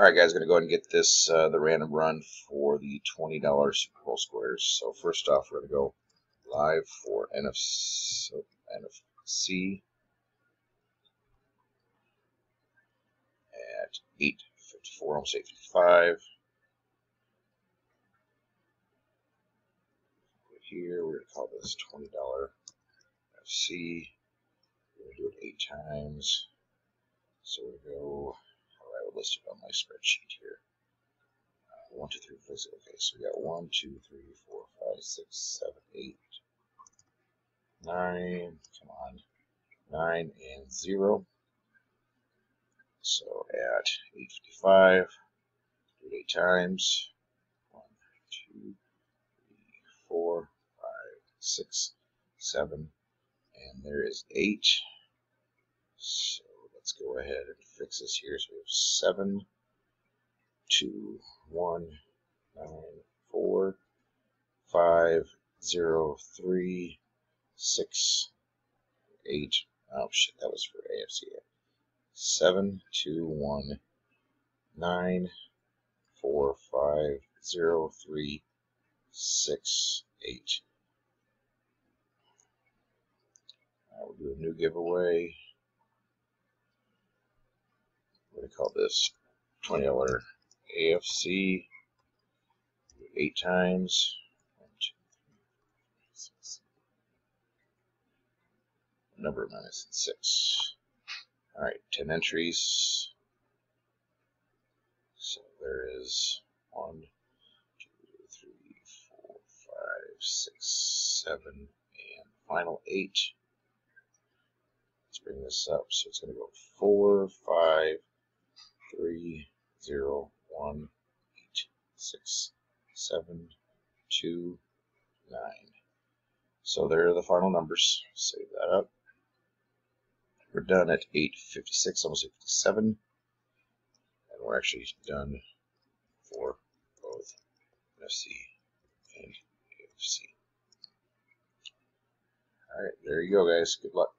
Alright guys, going to go ahead and get this, uh, the random run for the $20 Super Bowl squares. So first off, we're going to go live for NFC, NFC at 8.54, almost 8.55. Here, we're going to call this $20 FC. We're going to do it eight times. So we go listed on my spreadsheet here. Uh, one, two, three, four, six. Okay, so we got one, two, three, four, five, six, seven, eight, nine. Come on, nine and zero. So at 855, do it eight times. One, two, three, four, five, six, seven, and there is eight. So let's go ahead and fix this here. So we have 7, 2, 1, 9, 4, 5, 0, 3, 6, 8. Oh shit, that was for AFC. 7, 2, 1, 9, 4, 5, 0, 3, 6, 8. Right, we'll do a new giveaway call this? $20 AFC eight times. Number minus six. Alright, 10 entries. So there is one, two, three, four, five, six, seven, and final eight. Let's bring this up. So it's going to go four, five, zero one eight six seven two nine. So there are the final numbers. Save that up. We're done at 856, almost 857. And we're actually done for both NFC and AFC. Alright, there you go guys. Good luck.